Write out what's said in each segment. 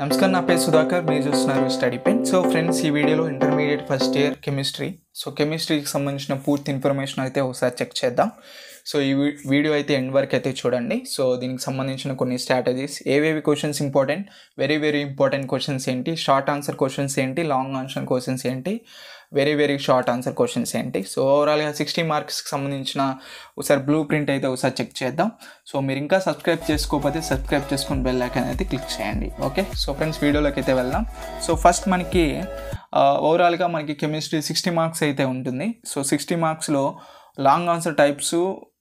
నమస్కారం నా పేరు సుధాకర్ మీరు చూస్తున్నారు స్టడీ పెన్ సో ఫ్రెండ్స్ ఈ వీడియోలో intermediate first year chemistry so కెమిస్ట్రీకి సంబంధించిన పూర్తి ఇన్ఫర్మేషన్ అయితే ఒకసారి చెక్ చేద్దాం. సో ఈ వీ- వీడియో అయితే ఎండ్ వరకు అయితే చూడండి. సో దీనికి సంబంధించిన కొన్ని స్ట్రాటజీస్ ఏవేవి questions important very very important questions ఏంటి? షార్ట్ ఆన్సర్ క్వశ్చన్స్ ఏంటి? లాంగ్ ఆన్సర్ క్వశ్చన్స్ ఏంటి? Very very short answer questions ఏంటి? సో ఓవరాల్గా సిక్స్టీ మార్క్స్కి సంబంధించిన ఒకసారి బ్లూ ప్రింట్ అయితే ఒకసారి చెక్ చేద్దాం. సో మీరు ఇంకా సబ్స్క్రైబ్ చేసుకోకపోతే సబ్స్క్రైబ్ చేసుకుని బెల్ ఐకాన్ అయితే క్లిక్ చేయండి. ఓకే సో ఫ్రెండ్స్ వీడియోలోకి అయితే వెళ్దాం. సో ఫస్ట్ మనకి uh, ఓవరాల్గా మనకి కెమిస్ట్రీ సిక్స్టీ మార్క్స్ అయితే ఉంటుంది. సో సిక్స్టీ మార్క్స్లో లాంగ్ ఆన్సర్ టైప్స్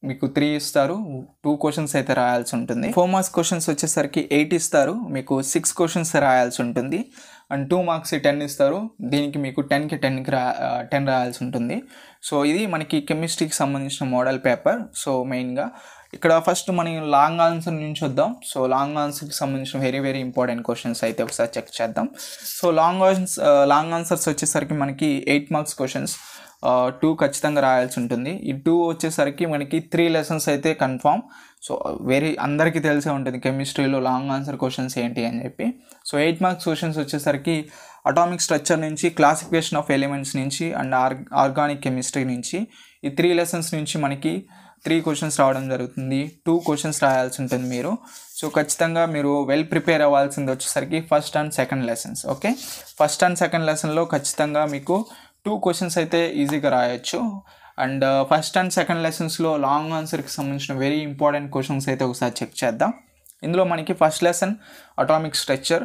మీకు త్రీ ఇస్తారు. టూ క్వశ్చన్స్ అయితే రాయాల్సి ఉంటుంది. ఫోర్ మార్క్స్ క్వశ్చన్స్ వచ్చేసరికి ఎయిట్ ఇస్తారు. మీకు సిక్స్ క్వశ్చన్స్ రాయాల్సి ఉంటుంది. అండ్ టూ మార్క్స్ టెన్ ఇస్తారు. దీనికి మీకు టెన్కి టెన్కి రా టెన్ రాయాల్సి ఉంటుంది. సో ఇది మనకి కెమిస్ట్రీకి సంబంధించిన మోడల్ పేపర్ సో మెయిన్గా ఇక్కడ ఫస్ట్ మనం లాంగ్ ఆన్సర్ నుంచి వద్దాం. సో లాంగ్ ఆన్సర్కి సంబంధించిన వెరీ వెరీ ఇంపార్టెంట్ క్వశ్చన్స్ అయితే ఒకసారి చెక్ చేద్దాం. So long answer long answers వచ్చేసరికి మనకి ఎయిట్ మార్క్స్ క్వశ్చన్స్ టూ ఖచ్చితంగా రాయాల్సి ఉంటుంది. ఈ టూ వచ్చేసరికి మనకి త్రీ లెసన్స్ అయితే కన్ఫామ్ సో వెరీ అందరికీ తెలిసే ఉంటుంది కెమిస్ట్రీలో లాంగ్ ఆన్సర్ క్వశ్చన్స్ ఏంటి అని చెప్పి. సో ఎయిట్ మార్క్స్ క్వశ్చన్స్ వచ్చేసరికి అటామిక్ స్ట్రక్చర్ నుంచి క్లాసిఫికేషన్ ఆఫ్ ఎలిమెంట్స్ నుంచి అండ్ ఆర్ ఆర్గానిక్ కెమిస్ట్రీ నుంచి. ఈ త్రీ లెసన్స్ నుంచి మనకి త్రీ క్వశ్చన్స్ రావడం జరుగుతుంది. టూ క్వశ్చన్స్ రాయాల్సి ఉంటుంది మీరు. సో ఖచ్చితంగా మీరు వెల్ ప్రిపేర్ అవ్వాల్సింది వచ్చేసరికి first and second lessons okay first and second లెసన్లో ఖచ్చితంగా మీకు టూ క్వశ్చన్స్ అయితే ఈజీగా రాయొచ్చు. అండ్ ఫస్ట్ అండ్ సెకండ్ లెసన్స్లో లాంగ్ ఆన్సర్కి సంబంధించిన వెరీ ఇంపార్టెంట్ క్వశ్చన్స్ అయితే ఒకసారి చెక్ చేద్దాం. ఇందులో మనకి ఫస్ట్ లెసన్ అటామిక్ స్ట్రక్చర్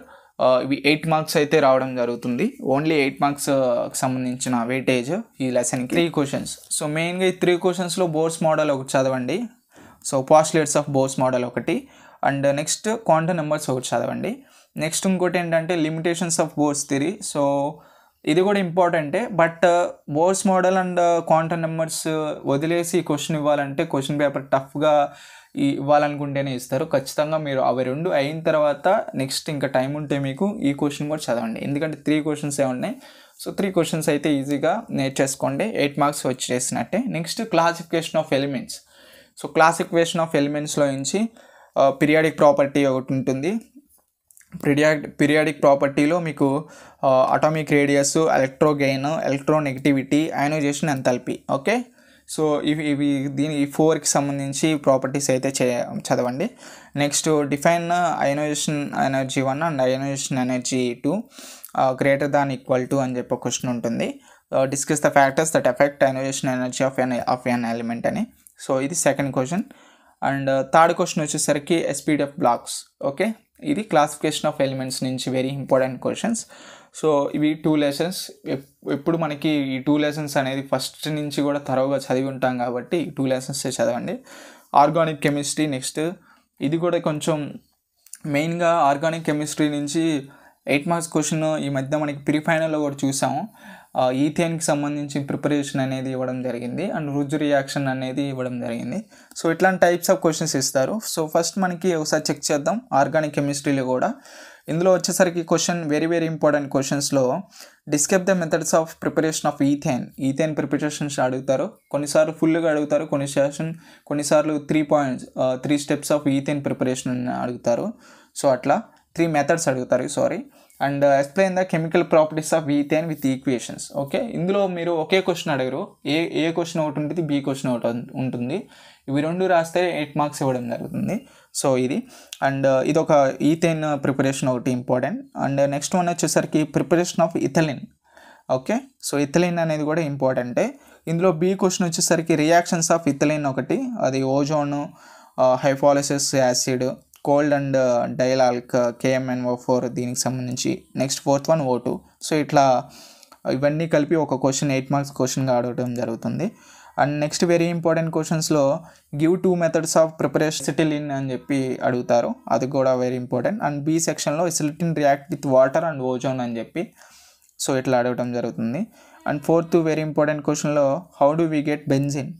ఇవి ఎయిట్ మార్క్స్ అయితే రావడం జరుగుతుంది. ఓన్లీ ఎయిట్ మార్క్స్ సంబంధించిన వెయిటేజ్ ఈ లెసన్కి త్రీ క్వశ్చన్స్ సో మెయిన్గా ఈ త్రీ క్వశ్చన్స్లో బోర్డ్స్ మోడల్ ఒకటి చదవండి. So postulates of Bohr's model ఒకటి. అండ్ నెక్స్ట్ క్వాంటమ్ నెంబర్స్ ఒకటి చదవండి. నెక్స్ట్ ఇంకోటి ఏంటంటే limitations of Bohr's theory so ఇది కూడా ఇంపార్టెంటే but Bohr's model and quantum numbers వదిలేసి క్వశ్చన్ ఇవ్వాలంటే క్వశ్చన్ పేపర్ టఫ్గా ఇవ్వాలనుకుంటేనే ఇస్తారు. ఖచ్చితంగా మీరు అవి రెండు అయిన తర్వాత నెక్స్ట్ ఇంకా టైం ఉంటే మీకు ఈ క్వశ్చన్ కూడా చదవండి. ఎందుకంటే త్రీ క్వశ్చన్స్ ఏ ఉన్నాయి. సో త్రీ క్వశ్చన్స్ అయితే ఈజీగా నేర్చేసుకోండి. Eight marks వచ్చేసినట్టే next classification of elements so classification of ఎలిమెంట్స్లో నుంచి uh, పీరియాడిక్ ప్రాపర్టీ ఒకటి ఉంటుంది. పీరియాడ్ పీరియాడిక్ ప్రాపర్టీలో మీకు atomic radius electron gain electronegativity ionization enthalpy okay so ఇవి ఇవి దీని ఈ ఫోర్కి సంబంధించి ప్రాపర్టీస్ అయితే చే చదవండి. Next define ionization energy one and ionization energy two greater than equal to అని చెప్పి క్వశ్చన్ ఉంటుంది. Discuss the factors that effect ionization energy of N of N element అని. సో ఇది second question and third question వచ్చేసరికి SPDF blocks okay ఇది classification of elements నుంచి very important questions so ఇవి two lessons ఎప్పుడు మనకి ఈ టూ లెసన్స్ అనేది ఫస్ట్ నుంచి కూడా తరవుగా చదివి ఉంటాం కాబట్టి టూ లెసన్స్ చదవండి. ఆర్గానిక్ కెమిస్ట్రీ నెక్స్ట్ ఇది కూడా కొంచెం మెయిన్గా ఆర్గానిక్ కెమిస్ట్రీ నుంచి ఎయిట్ మార్క్స్ క్వశ్చన్ ఈ మధ్య మనకి ప్రీ ఫైనల్లో కూడా చూసాము. ఈథేన్కి సంబంధించి ప్రిపరేషన్ అనేది ఇవ్వడం జరిగింది అండ్ రుజు రియాక్షన్ అనేది ఇవ్వడం జరిగింది. సో ఇట్లాంటి టైప్స్ ఆఫ్ క్వశ్చన్స్ ఇస్తారు. సో ఫస్ట్ మనకి ఒకసారి చెక్ చేద్దాం ఆర్గానిక్ కెమిస్ట్రీలో కూడా. ఇందులో వచ్చేసరికి question very very important క్వశ్చన్స్లో describe the methods of preparation of ethane. Ethane preparations అడుగుతారు? కొన్నిసార్లు ఫుల్గా అడుగుతారు కొన్ని సెషన్ కొన్నిసార్లు three points three steps of ethane preparation అడుగుతారు. సో అట్లా త్రీ మెథడ్స్ అడుగుతారు sorry. And explain the chemical properties of ethane with equations okay ఇందులో మీరు ఒకే క్వశ్చన్ అడగరు. ఏ ఏ క్వశ్చన్ ఒకటి ఉంటుంది బి క్వశ్చన్ ఒకటి ఉంటుంది. ఇవి రెండు రాస్తే ఎయిట్ మార్క్స్ ఇవ్వడం జరుగుతుంది. సో ఇది. అండ్ ఇది ఒక ఈథేన్ ప్రిపరేషన్ ఒకటి ఇంపార్టెంట్ అండ్ నెక్స్ట్ వన్ వచ్చేసరికి preparation of ethylene okay so ethylene అనేది కూడా ఇంపార్టెంటే ఇందులో బి క్వశ్చన్ వచ్చేసరికి రియాక్షన్స్ ఆఫ్ ఇథలిన్ ఒకటి. అది ozone hydrolysis acid cold and డైలాల్క్ O four దీనికి సంబంధించి. Next fourth one O two. So ఇట్లా ఇవన్నీ కలిపి ఒక క్వశ్చన్ ఎయిట్ మార్క్స్ క్వశ్చన్గా అడగడం జరుగుతుంది. And next very important క్వశ్చన్స్లో give two methods of preparation acetylene అని చెప్పి అడుగుతారు. అది కూడా వెరీ ఇంపార్టెంట్. అండ్ బి సెక్షన్లో acetylene react with water and ozone అని చెప్పి. సో ఇట్లా అడగడం జరుగుతుంది. అండ్ ఫోర్త్ వెరీ ఇంపార్టెంట్ క్వశ్చన్లో how do we get benzene?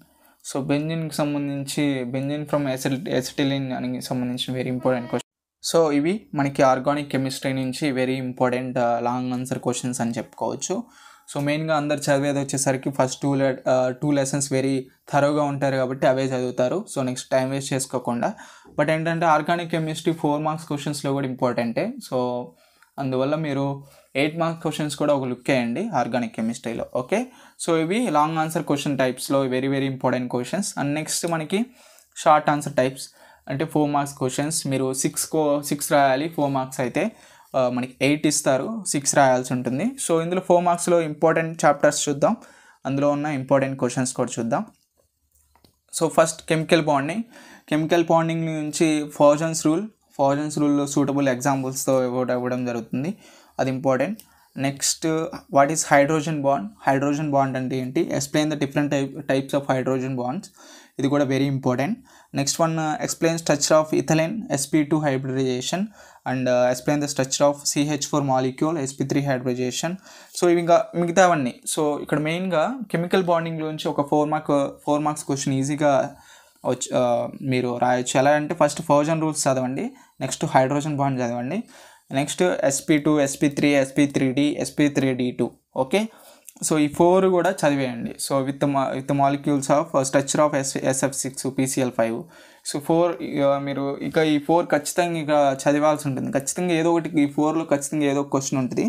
So బెంజిన్కి సంబంధించి బెంజిన్ ఫ్రమ్ ఎసిడ్ ఎసిటిలిన్ అని సంబంధించిన వెరీ ఇంపార్టెంట్ క్వశ్చన్ సో ఇవి మనకి ఆర్గానిక్ కెమిస్ట్రీ నుంచి very important long answer questions అని చెప్పుకోవచ్చు. సో మెయిన్గా అందరు చదివేది వచ్చేసరికి ఫస్ట్ టూ లె టూ లెసన్స్ వెరీ థరోగా ఉంటారు కాబట్టి అవే చదువుతారు. సో నెక్స్ట్ టైం వేస్ట్ చేసుకోకుండా. బట్ ఏంటంటే ఆర్గానిక్ కెమిస్ట్రీ ఫోర్ మార్క్స్ క్వశ్చన్స్లో కూడా ఇంపార్టెంటే సో అందువల్ల మీరు ఎయిట్ మార్క్ క్వశ్చన్స్ కూడా ఒక లుక్ వేయండి ఆర్గానిక్ కెమిస్ట్రీలో ఓకే సో ఇవి long answer question టైప్స్లో very very important questions and next మనకి షార్ట్ ఆన్సర్ టైప్స్ అంటే ఫోర్ మార్క్స్ క్వశ్చన్స్ మీరు సిక్స్ కో సిక్స్ రాయాలి ఫోర్ మార్క్స్ అయితే మనకి ఎయిట్ ఇస్తారు సిక్స్ రాయాల్సి ఉంటుంది. సో ఇందులో ఫోర్ మార్క్స్లో ఇంపార్టెంట్ చాప్టర్స్ చూద్దాం. అందులో ఉన్న ఇంపార్టెంట్ క్వశ్చన్స్ కూడా చూద్దాం. So first chemical bonding chemical bonding నుంచి ఫౌజన్స్ రూల్ ఫారెన్స్ రూల్లో సూటబుల్ ఎగ్జాంపుల్స్తో ఇవ్వడం ఇవ్వడం జరుగుతుంది. అది important. Next what is hydrogen bond? Hydrogen bond అంటే ఏంటి? Explain the different type types of hydrogen bonds. ఇది కూడా very important. Next one explain structure of ethylene SP two hybridization and uh, explain the structure of CH four molecule SP three hybridization so ఇవి ఇంకా మిగతావన్నీ. So ఇక్కడ మెయిన్గా chemical bonding గురించి ఒక four mark four marks question ఈజీగా వచ్చి uh, మీరు రాయొచ్చు. ఎలా అంటే ఫస్ట్ ఫౌజన్ రూల్స్ చదవండి. నెక్స్ట్ హైడ్రోజన్ బాండ్ చదవండి. Next SP two SP three SP three D SP three D two okay? So ఈ ఫోర్ కూడా చదివేయండి. So with with molecules of structure of S SF six PCl five so four మీరు ఇక ఈ four ఖచ్చితంగా ఇక చదివాల్సి ఉంటుంది. ఖచ్చితంగా ఏదో ఒకటి ఈ ఫోర్లో ఖచ్చితంగా ఏదో ఒక క్వశ్చన్ ఉంటుంది.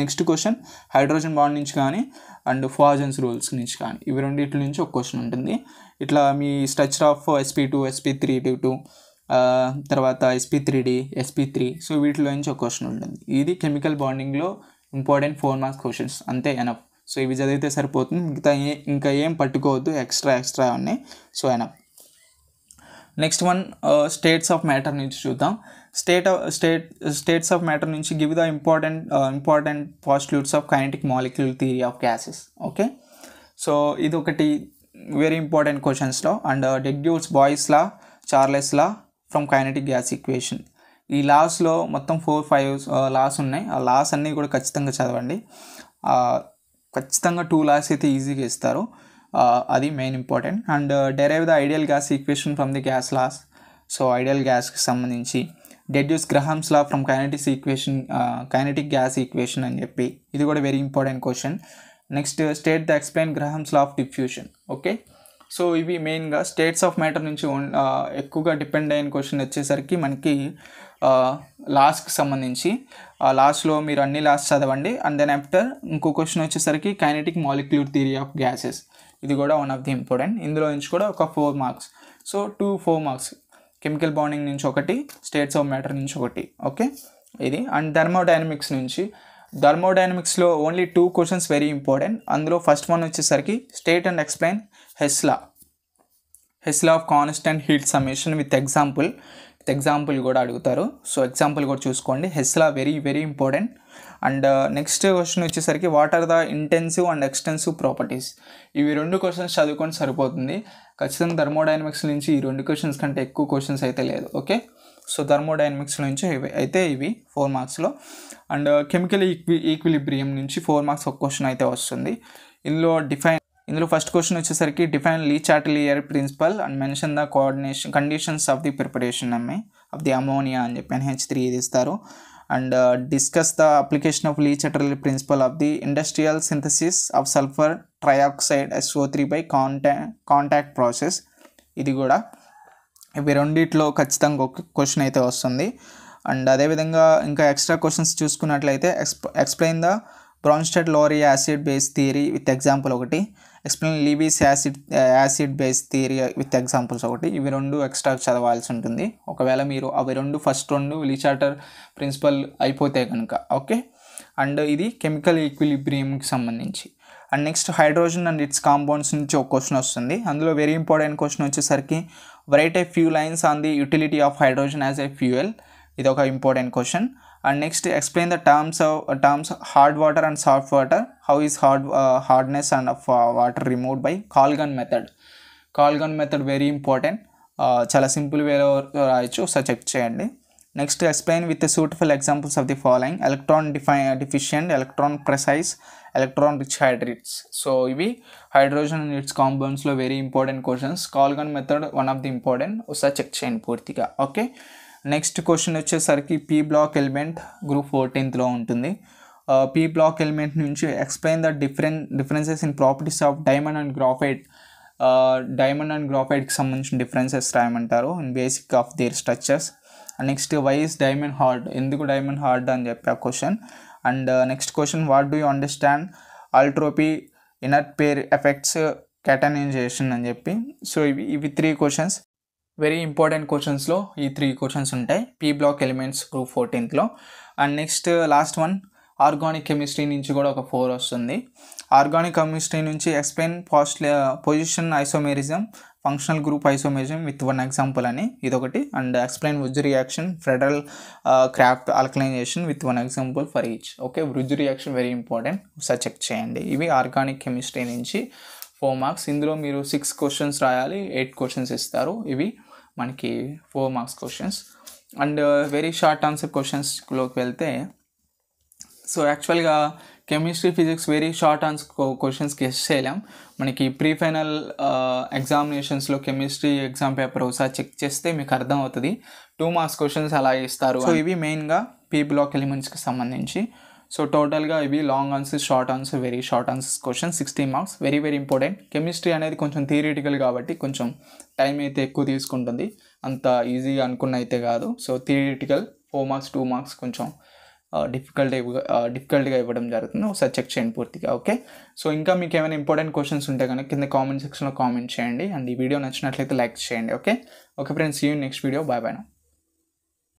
నెక్స్ట్ క్వశ్చన్ హైడ్రోజన్ బాండ్ నుంచి కానీ అండ్ ఫాజన్స్ రూల్స్ నుంచి కానీ ఇవి రెండింటి నుంచి ఒక క్వశ్చన్ ఉంటుంది. ఇట్లా మీ structure of SP two SP three two two తర్వాత SP three D SP three so వీటిలో నుంచి ఒక క్వశ్చన్ ఉంటుంది. ఇది కెమికల్ బాండింగ్లో ఇంపార్టెంట్ ఫోర్ మార్క్స్ క్వశ్చన్స్ అంతే ఎనఫ్ సో ఇవి చదివితే సరిపోతుంది. మిగతా ఏ ఇంకా ఏం పట్టుకోవద్దు. ఎక్స్ట్రా ఎక్స్ట్రా ఉన్నాయి so enough next one states of matter నుంచి చూద్దాం. State state states of matter నుంచి give the important important postulates of kinetic molecule theory of gases okay so ఇది ఒకటి very important క్వశ్చన్స్లో and deduce Boyle's law Charles law from kinetic gas equation ఈ లాస్లో మొత్తం four five loss ఉన్నాయి. ఆ loss అన్నీ కూడా ఖచ్చితంగా చదవండి. ఖచ్చితంగా టూ లాస్ అయితే ఈజీగా ఇస్తారు. అది main important and derive the ideal gas equation from the gas laws so ideal గ్యాస్కి సంబంధించి deduce Graham's law from kinetics equation kinetic gas equation అని చెప్పి ఇది కూడా very important question next state the explain Graham's law of diffusion okay so ఇవి మెయిన్గా states of matter నుంచి ఎక్కువగా depend అయిన క్వశ్చన్ వచ్చేసరికి మనకి లాస్ట్కి సంబంధించి ఆ లాస్ట్లో మీరు అన్ని లాస్ట్ చదవండి. అండ్ దెన్ ఆఫ్టర్ ఇంకో క్వశ్చన్ వచ్చేసరికి kinetic molecule theory of gases ఇది కూడా వన్ ఆఫ్ ది ఇంపార్టెంట్ ఇందులో నుంచి కూడా ఒక four marks so two four marks chemical bonding నుంచి ఒకటి స్టేట్స్ ఆఫ్ మ్యాటర్ నుంచి ఒకటి. ఓకే ఇది. అండ్ థర్మోడైనమిక్స్ నుంచి. థర్మోడైనమిక్స్లో only two questions very important అందులో ఫస్ట్ వన్ వచ్చేసరికి state and explain Hess law. Hess law of constant heat summation with example. With example కూడా అడుగుతారు. సో ఎగ్జాంపుల్ కూడా చూసుకోండి. Hess law very very important. And uh, next question వచ్చేసరికి what are the intensive and extensive properties ఇవి రెండు questions చదువుకొని సరిపోతుంది. ఖచ్చితంగా థర్మోడైనమిక్స్ నుంచి ఈ రెండు క్వశ్చన్స్ కంటే ఎక్కువ క్వశ్చన్స్ అయితే లేదు. ఓకే సో థర్మోడైనమిక్స్ నుంచి ఇవి అయితే ఇవి ఫోర్ మార్క్స్లో అండ్ కెమికల్ ఈక్వి ఈక్విలిబ్రియం నుంచి ఫోర్ మార్క్స్ ఒక క్వశ్చన్ అయితే వస్తుంది. ఇందులో డిఫైన్ ఇందులో ఫస్ట్ క్వశ్చన్ వచ్చేసరికి define Le Chatelier principle and mention the coordination conditions of the preparation అమ్మే ఆఫ్ ది అమోనియా అని చెప్పి హెచ్ త్రీ ఇది ఇస్తారు and discuss the application of Le Chatelier principle of the industrial synthesis of sulphur trioxide SO three by కాంటా contact process ఇది కూడా ఇవి రెండిట్లో ఖచ్చితంగా ఒక క్వశ్చన్ అయితే వస్తుంది. అండ్ అదేవిధంగా ఇంకా ఎక్స్ట్రా క్వశ్చన్స్ చూసుకున్నట్లయితే ఎక్స్ప్ explain the Bronsted Lowry acid base theory with example ఒకటి. Explain Lewis acid acid base theory with examples ఒకటి. ఇవి రెండు ఎక్స్ట్రా చదవాల్సి ఉంటుంది. ఒకవేళ మీరు అవి రెండు ఫస్ట్ రెండు లీచార్టర్ ప్రిన్సిపల్ అయిపోతే కనుక ఓకే? అండ్ ఇది కెమికల్ ఈక్విలిబ్రియంకి సంబంధించి. And next hydrogen and its compounds నుంచి ఒక క్వశ్చన్ వస్తుంది. అందులో వెరీ ఇంపార్టెంట్ క్వశ్చన్ వచ్చేసరికి write a few lines on the utility of hydrogen as a fuel ఇది ఒక important question and next explain the terms terms hard water and soft water how is hard hardness and water removed by Calgon method Calgon method very important చాలా simple వేలో రాయొచ్చు ఒకసారి check చేయండి. Next explain with suitable examples of the following electron defy deficient electron precise electron rich hydrates so ఇవి hydrogen and its కాంపౌండ్స్లో very important questions Calgon method one of the important ఒకసారి check చేయండి పూర్తిగా. Okay next question వచ్చేసరికి P block element group ఫోర్టీన్త్లో ఉంటుంది. P block element నుంచి explain the different differences in properties of diamond and graphite diamond and గ్రాఫైట్కి సంబంధించిన differences రాయమంటారు in basic of their structures next why is diamond hard ఎందుకు diamond hard అని చెప్పి ఆ question and next question what do you understand allotropy inert pair effects catenation అని చెప్పి. So ఇవి ఇవి three questions very important క్వశ్చన్స్లో ఈ త్రీ క్వశ్చన్స్ ఉంటాయి. P block elements group ఫోర్టీన్త్లో and next last one organic chemistry నుంచి కూడా ఒక ఫోర్ వస్తుంది. ఆర్గానిక్ కెమిస్ట్రీ నుంచి explain past position isomerism functional group isomerism with one example అని. ఇదొకటి. And explain Wurtz reaction Friedel Crafts alkylation with one example for each okay Wurtz reaction very important ఒకసారి check చేయండి. ఇవి organic chemistry నుంచి four marks ఇందులో మీరు six questions రాయాలి eight questions ఇస్తారు. ఇవి మనకి four marks questions and very short answer క్వశ్చన్స్లోకి వెళ్తే సో యాక్చువల్గా chemistry physics very short answer questions guess చేయలేం. మనకి ప్రీ ఫైనల్ ఎగ్జామినేషన్స్లో కెమిస్ట్రీ ఎగ్జామ్ పేపర్ ఒకసారి చెక్ చేస్తే మీకు అర్థం అవుతుంది టూ మార్క్స్ క్వశ్చన్స్ అలా ఇస్తారు. సో ఇవి మెయిన్గా పీ బ్లాక్ ఎలిమెంట్స్కి సంబంధించి. సో టోటల్గా ఇవి long answers short answer very short answers question sixty marks very very important chemistry అనేది కొంచెం థియరిటికల్ కాబట్టి కొంచెం టైం అయితే ఎక్కువ తీసుకుంటుంది. అంత ఈజీగా అనుకున్న అయితే కాదు. So theoretical four marks two marks కొంచెం డిఫికల్ట్ డిఫికల్ట్గా ఇవ్వడం జరుగుతుంది. ఒకసారి చెక్ చేయండి పూర్తిగా ఓకే సో ఇంకా మీకు ఏమైనా ఇంపార్టెంట్ క్వశ్చన్స్ ఉంటే కనుక కింద కామెంట్ సెక్షన్లో కామెంట్ చేయండి. అండ్ ఈ వీడియో నచ్చినట్లయితే లైక్ చేయండి okay okay friends you next video bye bye